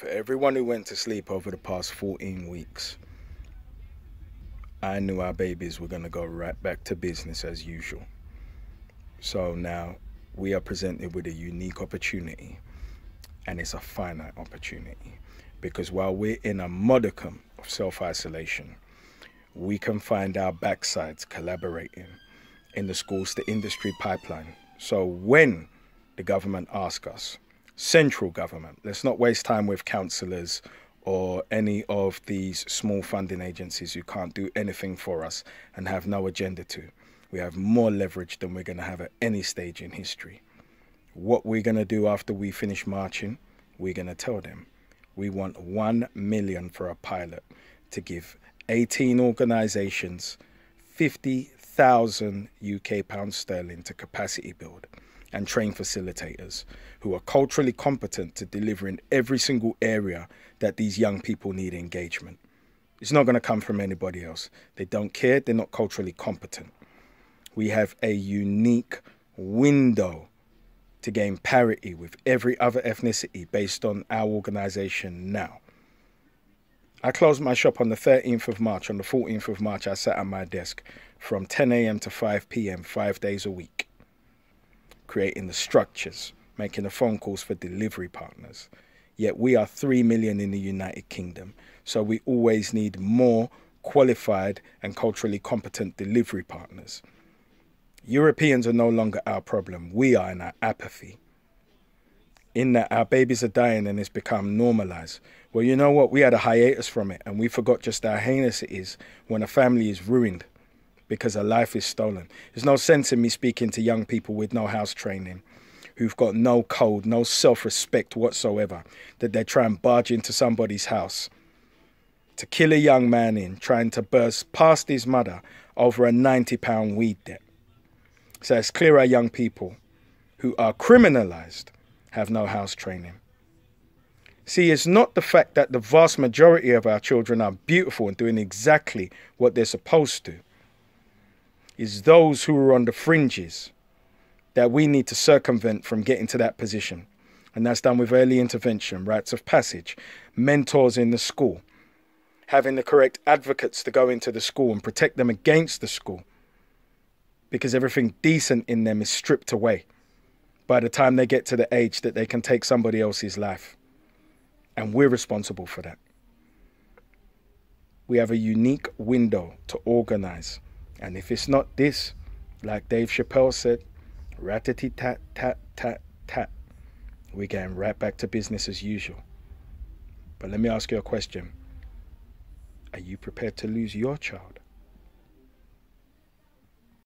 For everyone who went to sleep over the past 14 weeks, I knew our babies were going to go right back to business as usual. So now we are presented with a unique opportunity, and it's a finite opportunity because while we're in a modicum of self isolation, we can find our backsides collaborating in the schools to industry pipeline. So when the government asks us, central government, let's not waste time with councillors or any of these small funding agencies who can't do anything for us and have no agenda to. We have more leverage than we're going to have at any stage in history. What we're going to do after we finish marching, we're going to tell them we want 1 million for a pilot to give 18 organizations 50,000 UK pounds sterling to capacity build and train facilitators who are culturally competent to deliver in every single area that these young people need engagement. It's not going to come from anybody else. They don't care, they're not culturally competent. We have a unique window to gain parity with every other ethnicity based on our organization now. I closed my shop on the 13th of March. On the 14th of March, I sat at my desk from 10 a.m. to 5 p.m., five days a week, creating the structures, making the phone calls for delivery partners. Yet we are 3 million in the United Kingdom, so we always need more qualified and culturally competent delivery partners. Europeans are no longer our problem. We are in our apathy. In that our babies are dying and it's become normalized. Well, you know what? We had a hiatus from it and we forgot just how heinous it is when a family is ruined because a life is stolen. There's no sense in me speaking to young people with no house training, who've got no code, no self respect whatsoever, that they try and barge into somebody's house to kill a young man in, trying to burst past his mother over a £90 weed debt. So it's clear our young people who are criminalized have no house training. See, it's not the fact that the vast majority of our children are beautiful and doing exactly what they're supposed to. It's those who are on the fringes that we need to circumvent from getting to that position. And that's done with early intervention, rites of passage, mentors in the school, having the correct advocates to go into the school and protect them against the school, because everything decent in them is stripped away by the time they get to the age that they can take somebody else's life. And we're responsible for that. We have a unique window to organize. And if it's not this, like Dave Chappelle said, ratty tat tat tat tat, we're getting right back to business as usual. But let me ask you a question. Are you prepared to lose your child?